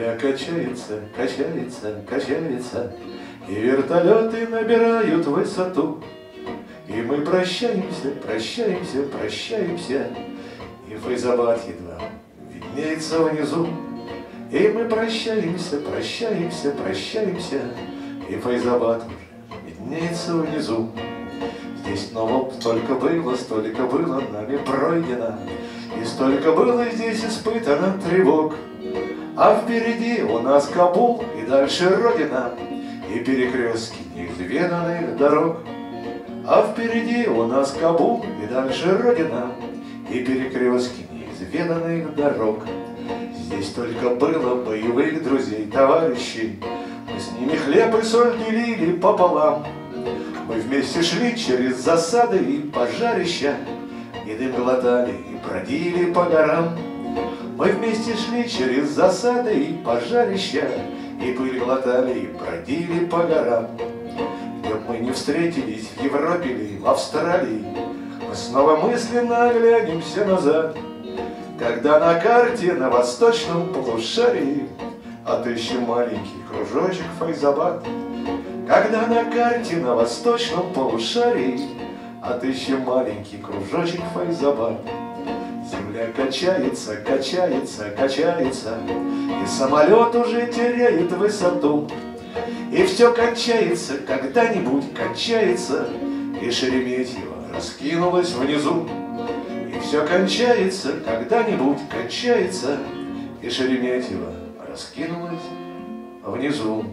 Земля качается, качается, качается, И вертолеты набирают высоту. И мы прощаемся, прощаемся, прощаемся, И Файзабад едва виднеется внизу. И мы прощаемся, прощаемся, прощаемся, И Файзабад виднеется внизу. Здесь снова столько было, столько было нами пройдено, И столько было здесь испытано тревог. А впереди у нас Кабул и дальше Родина, И перекрестки неизведанных дорог. А впереди у нас Кабул и дальше Родина, И перекрестки неизведанных дорог. Здесь только было боевых друзей, товарищей, Мы с ними хлеб и соль делили пополам. Мы вместе шли через засады и пожарища, И дым глотали и бродили по горам. Мы вместе шли через засады и пожарища, И пыль глотали и бродили по горам. Где мы не встретились, в Европе или в Австралии, Мы снова мысленно оглянемся назад, Когда на карте на восточном полушарии Отыщем маленький кружочек Файзабад. Когда на карте на восточном полушарии Отыщем маленький кружочек Файзабад. Качается, качается, качается, И самолет уже теряет высоту. И все кончается, когда-нибудь кончается, И Шереметьево раскинулось внизу. И все кончается, когда-нибудь кончается, И Шереметьево раскинулось внизу.